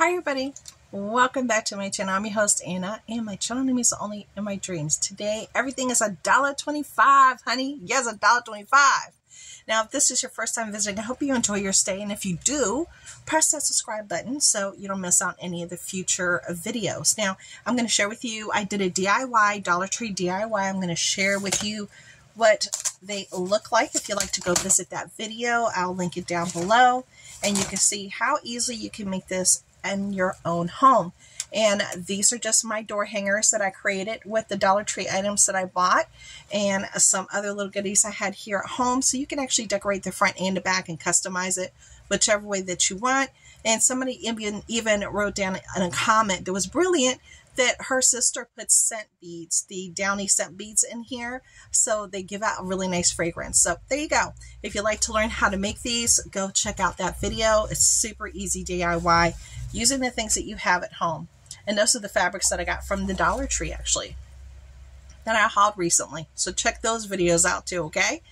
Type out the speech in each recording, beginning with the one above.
Hi everybody, welcome back to my channel. I'm your host Ana and my channel name is Only in My Dreams. Today everything is a dollar twenty-five, honey. Yes, a dollar twenty-five. Now if this is your first time visiting, I hope you enjoy your stay and if you do, press that subscribe button so you don't miss out any of the future videos. Now I'm going to share with you, I did a DIY, Dollar Tree DIY. I'm going to share with you what they look like. If you'd like to go visit that video, I'll link it down below and you can see how easily you can make this in your own home. And these are just my door hangers that I created with the Dollar Tree items that I bought and some other little goodies I had here at home. So you can actually decorate the front and the back and customize it whichever way that you want. And somebody even, even wrote down in a comment that was brilliant that her sister puts scent beads, the downy scent beads in here. So they give out a really nice fragrance. So there you go. If you'd like to learn how to make these, go check out that video. It's super easy DIY using the things that you have at home. And those are the fabrics that I got from the Dollar Tree actually that I hauled recently. So check those videos out too, okay?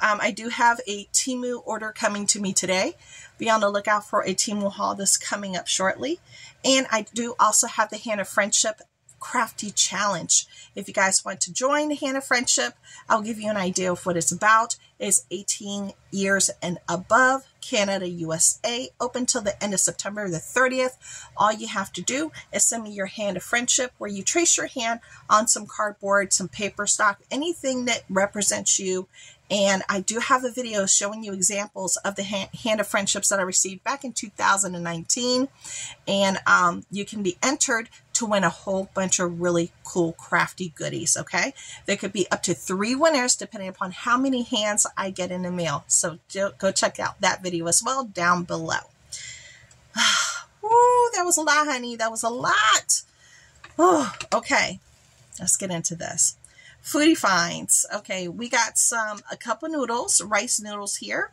Um, I do have a Temu order coming to me today. Be on the lookout for a Temu haul that's coming up shortly. And I do also have the Hand of Friendship Crafty Challenge. If you guys want to join the Hand of Friendship, I'll give you an idea of what it's about. It's 18 years and above, Canada, USA, open till the end of September the 30th. All you have to do is send me your Hand of Friendship where you trace your hand on some cardboard, some paper stock, anything that represents you and I do have a video showing you examples of the hand of friendships that I received back in 2019. And um, you can be entered to win a whole bunch of really cool crafty goodies, okay? There could be up to three winners depending upon how many hands I get in the mail. So go check out that video as well down below. Ooh, that was a lot, honey. That was a lot. Oh, okay. Let's get into this. Foodie finds. Okay, we got some, a cup of noodles, rice noodles here.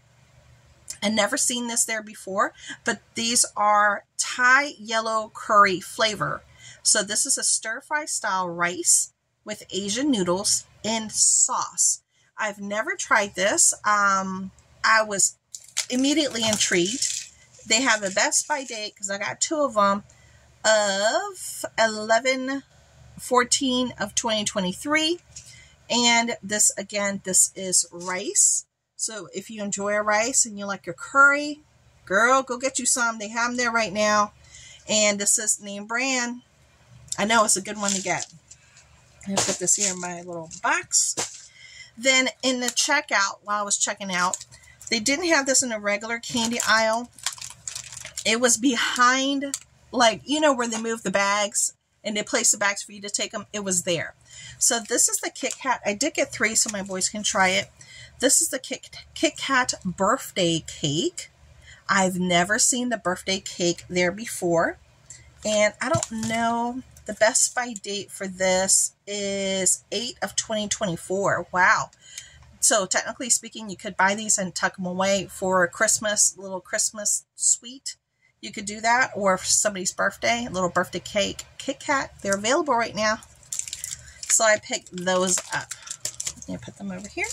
I never seen this there before, but these are Thai yellow curry flavor. So this is a stir fry style rice with Asian noodles in sauce. I've never tried this. Um, I was immediately intrigued. They have a best by date because I got two of them of 11 14 of 2023 and this, again, this is rice. So if you enjoy a rice and you like your curry, girl, go get you some. They have them there right now. And this is name brand. I know it's a good one to get. I'm put this here in my little box. Then in the checkout, while I was checking out, they didn't have this in a regular candy aisle. It was behind, like, you know, where they move the bags and they place the bags for you to take them. It was there. So this is the Kit Kat. I did get three so my boys can try it. This is the Kit, Kit Kat birthday cake. I've never seen the birthday cake there before. And I don't know, the best by date for this is 8 of 2024. Wow. So technically speaking, you could buy these and tuck them away for a Christmas, little Christmas sweet. You could do that, or somebody's birthday, a little birthday cake. Kit Kat, they're available right now. So I picked those up. I put them over here.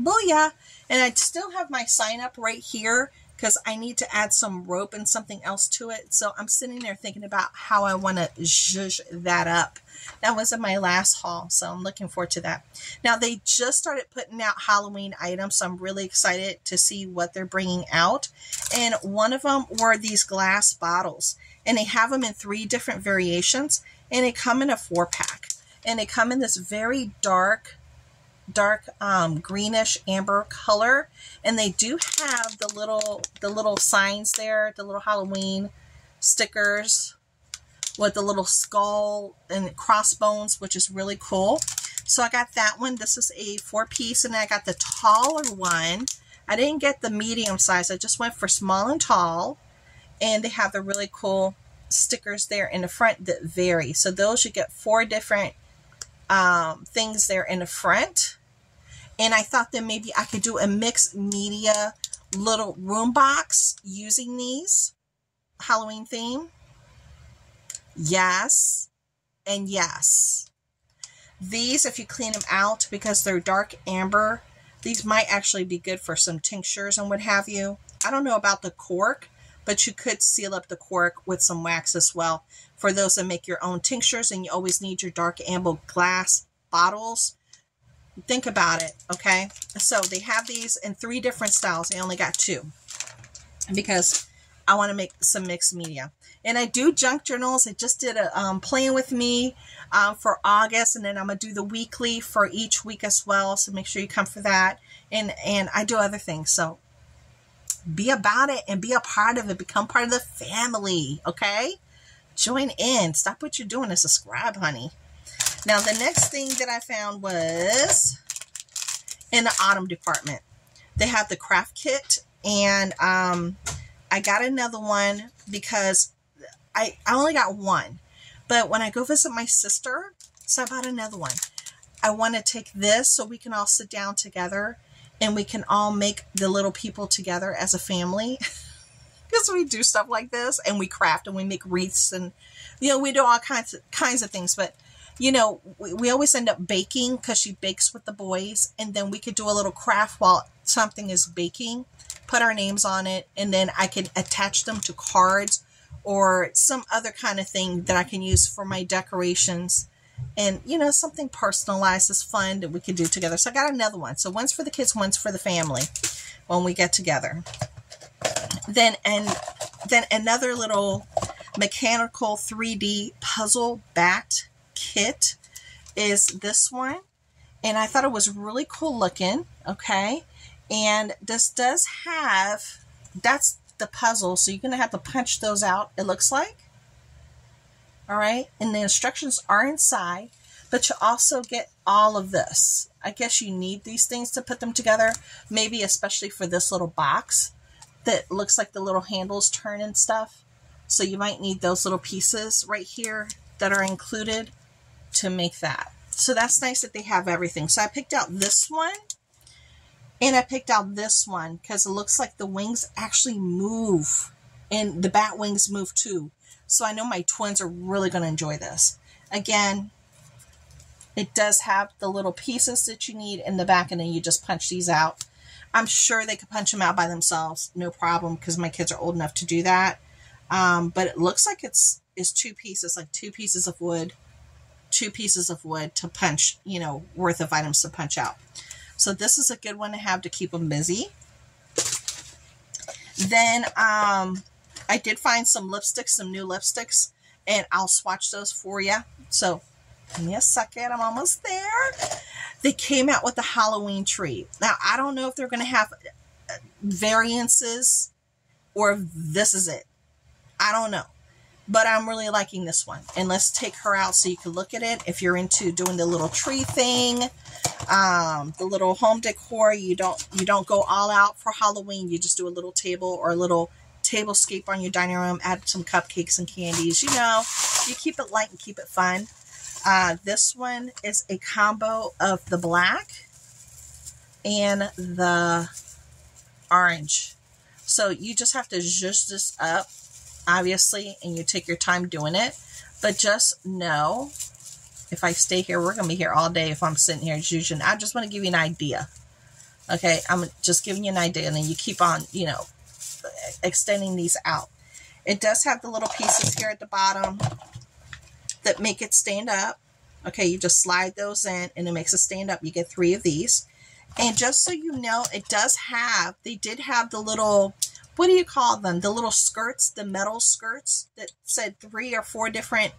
Booyah! And I still have my sign up right here because I need to add some rope and something else to it. So I'm sitting there thinking about how I want to zhuzh that up. That was in my last haul, so I'm looking forward to that. Now, they just started putting out Halloween items, so I'm really excited to see what they're bringing out. And one of them were these glass bottles, and they have them in three different variations and they come in a four pack and they come in this very dark dark um, greenish amber color. And they do have the little the little signs there the little halloween stickers with the little skull and crossbones which is really cool. So i got that one. This is a four piece and i got the taller one. I didn't get the medium size. I just went for small and tall. And they have the really cool stickers there in the front that vary. So those you get four different um, things there in the front. And I thought that maybe I could do a mixed media little room box using these Halloween theme. Yes and yes. These, if you clean them out because they're dark amber, these might actually be good for some tinctures and what have you. I don't know about the cork, but you could seal up the cork with some wax as well. For those that make your own tinctures and you always need your dark amber glass bottles, think about it, okay? So they have these in three different styles. I only got two because I want to make some mixed media. And I do junk journals. I just did a um, playing with me um, for August, and then I'm gonna do the weekly for each week as well. So make sure you come for that. And and I do other things. So be about it and be a part of it. Become part of the family. Okay, join in. Stop what you're doing and subscribe, honey. Now the next thing that I found was in the autumn department. They have the craft kit, and um, I got another one because I, I only got one. But when I go visit my sister, so I bought another one. I want to take this so we can all sit down together and we can all make the little people together as a family. because we do stuff like this and we craft and we make wreaths and you know we do all kinds of kinds of things but you know we, we always end up baking because she bakes with the boys and then we could do a little craft while something is baking put our names on it and then i can attach them to cards or some other kind of thing that I can use for my decorations. And, you know, something personalized is fun that we could do together. So I got another one. So one's for the kids, one's for the family when we get together. Then, and then another little mechanical 3D puzzle bat kit is this one. And I thought it was really cool looking. Okay. And this does have, that's the puzzle. So you're to have to punch those out, it looks like. All right. And the instructions are inside, but you also get all of this. I guess you need these things to put them together, maybe especially for this little box that looks like the little handles turn and stuff. So you might need those little pieces right here that are included to make that. So that's nice that they have everything. So I picked out this one and I picked out this one because it looks like the wings actually move and the bat wings move too. So I know my twins are really going to enjoy this. Again, it does have the little pieces that you need in the back and then you just punch these out. I'm sure they could punch them out by themselves, no problem, because my kids are old enough to do that. Um, but it looks like it's is two pieces, like two pieces of wood, two pieces of wood to punch, you know, worth of items to punch out. So this is a good one to have to keep them busy. Then um, I did find some lipsticks, some new lipsticks, and I'll swatch those for you. So give me a second. I'm almost there. They came out with the Halloween tree. Now, I don't know if they're going to have uh, variances or if this is it. I don't know but I'm really liking this one. And let's take her out so you can look at it. If you're into doing the little tree thing, um, the little home decor, you don't you don't go all out for Halloween. You just do a little table or a little table scape on your dining room. Add some cupcakes and candies. You know, you keep it light and keep it fun. Uh, this one is a combo of the black and the orange. So you just have to zhuzh this up obviously, and you take your time doing it. But just know, if I stay here, we're going to be here all day if I'm sitting here zhuzhing. I just want to give you an idea. Okay, I'm just giving you an idea, and then you keep on, you know, extending these out. It does have the little pieces here at the bottom that make it stand up. Okay, you just slide those in, and it makes it stand up. You get three of these. And just so you know, it does have, they did have the little what do you call them? The little skirts, the metal skirts that said three or four different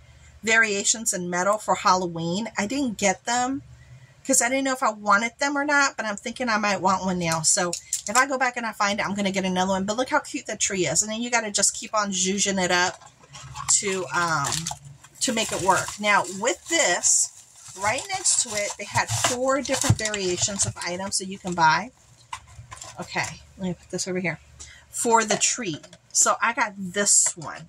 variations in metal for Halloween. I didn't get them because I didn't know if I wanted them or not, but I'm thinking I might want one now. So if I go back and I find it, I'm going to get another one. But look how cute that tree is. And then you got to just keep on zhuzhing it up to, um, to make it work. Now with this, right next to it, they had four different variations of items that you can buy. Okay, let me put this over here for the tree. So I got this one.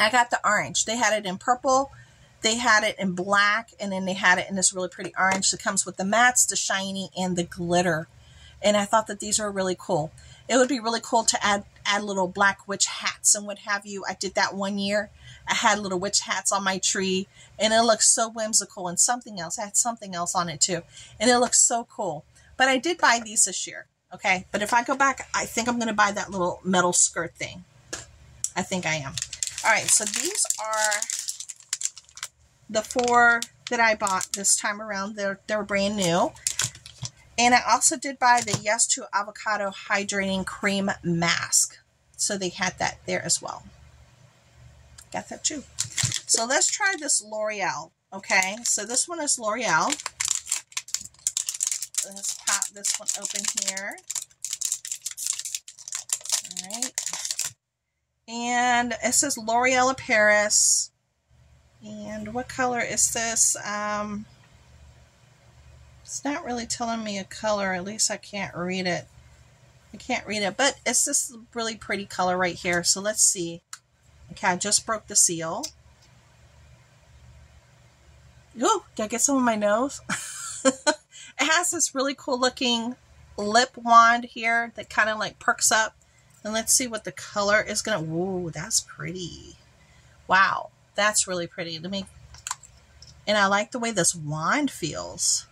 I got the orange. They had it in purple, they had it in black, and then they had it in this really pretty orange that comes with the mats, the shiny, and the glitter. And I thought that these are really cool. It would be really cool to add add little black witch hats and what have you. I did that one year. I had little witch hats on my tree, and it looks so whimsical. And something else, I had something else on it too, and it looks so cool. But I did buy these this year. Okay, but if I go back, I think I'm going to buy that little metal skirt thing. I think I am. All right, so these are the four that I bought this time around. They're, they're brand new. And I also did buy the Yes to Avocado Hydrating Cream Mask. So they had that there as well. Got that too. So let's try this L'Oreal. Okay, so this one is L'Oreal. Let's pop this one open here. All right. And it says L'Oreal Paris. And what color is this? Um, it's not really telling me a color. At least I can't read it. I can't read it. But it's this really pretty color right here. So let's see. Okay, I just broke the seal. Ooh, did I get some on my nose? it has this really cool looking lip wand here that kind of like perks up. And let's see what the color is going to... Ooh, that's pretty. Wow. That's really pretty. Let me, and I like the way this wand feels.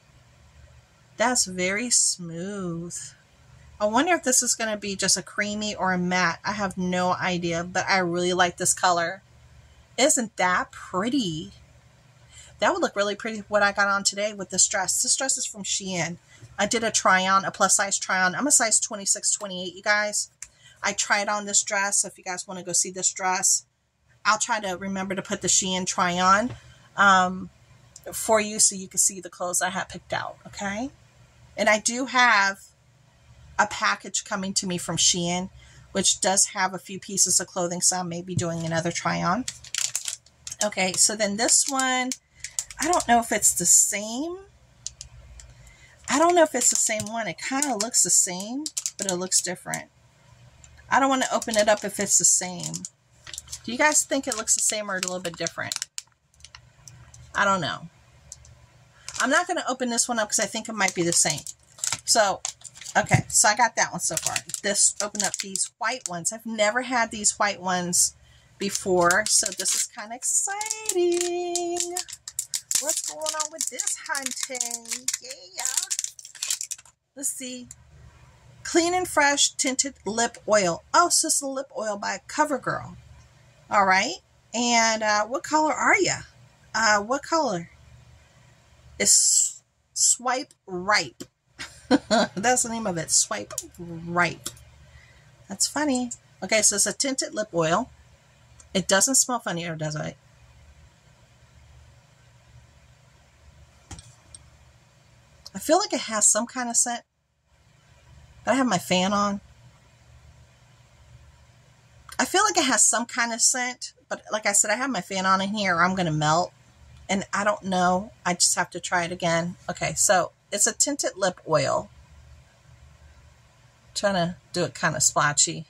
That's very smooth. I wonder if this is going to be just a creamy or a matte. I have no idea, but I really like this color. Isn't that pretty? That would look really pretty what I got on today with this dress. This dress is from Shein. I did a try on, a plus size try on. I'm a size 26, 28, you guys. I tried on this dress. So if you guys want to go see this dress, I'll try to remember to put the Shein try on um, for you so you can see the clothes I have picked out. Okay. And I do have a package coming to me from Shein, which does have a few pieces of clothing. So I may be doing another try on. Okay. So then this one, I don't know if it's the same. I don't know if it's the same one. It kind of looks the same, but it looks different. I don't want to open it up if it's the same. Do you guys think it looks the same or a little bit different? I don't know. I'm not going to open this one up because I think it might be the same. So, okay, so I got that one so far. This open up these white ones. I've never had these white ones before, so this is kind of exciting. What's going on with this hunting? Yeah. Let's see. Clean and Fresh Tinted Lip Oil. Oh, so it's a lip oil by CoverGirl. All right. And uh, what color are you? Uh, what color? It's Swipe Ripe. That's the name of it. Swipe Ripe. That's funny. Okay, so it's a tinted lip oil. It doesn't smell funny, or does it? I feel like it has some kind of scent. But I have my fan on. I feel like it has some kind of scent, but like I said, I have my fan on in here. I'm going to melt. And I don't know. I just have to try it again. Okay, so it's a tinted lip oil. trying to do it kind of splotchy.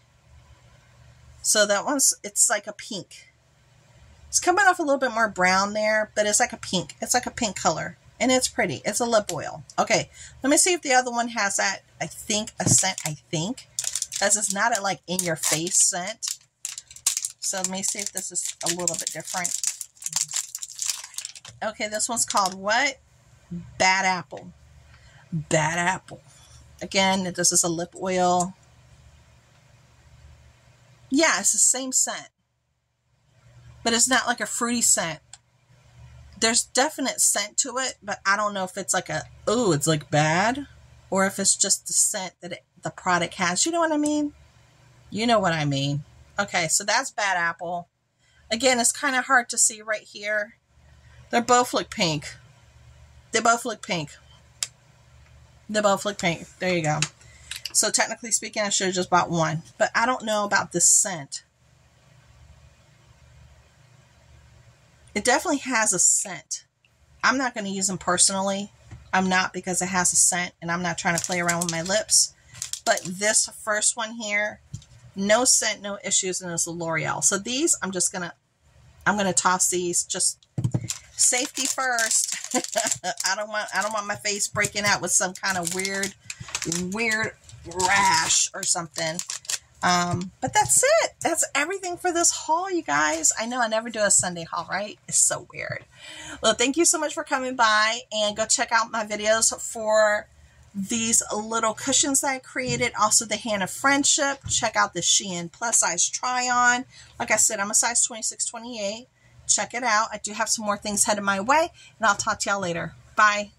So that one's, it's like a pink. It's coming off a little bit more brown there, but it's like a pink. It's like a pink color. And it's pretty. It's a lip oil. Okay, let me see if the other one has that, I think, a scent, I think. Because it's not a, like, in-your-face scent. So let me see if this is a little bit different. Okay, this one's called what? Bad Apple. Bad Apple. Again, this is a lip oil. Yeah, it's the same scent. But it's not like a fruity scent. There's definite scent to it, but I don't know if it's like a, oh, it's like bad, or if it's just the scent that it, the product has. You know what I mean? You know what I mean. Okay, so that's Bad Apple. Again, it's kind of hard to see right here. They both look pink. They both look pink. They both look pink. There you go. So technically speaking, I should have just bought one. But I don't know about this scent. It definitely has a scent. I'm not going to use them personally. I'm not because it has a scent and I'm not trying to play around with my lips. But this first one here no scent, no issues, and it's a L'Oreal. So these, I'm just going to, I'm going to toss these just safety first. I don't want, I don't want my face breaking out with some kind of weird, weird rash or something. Um, but that's it. That's everything for this haul, you guys. I know I never do a Sunday haul, right? It's so weird. Well, thank you so much for coming by and go check out my videos for these little cushions that I created. Also the Hand of Friendship. Check out the Shein plus size try on. Like I said, I'm a size 26, 28. Check it out. I do have some more things headed my way and I'll talk to y'all later. Bye.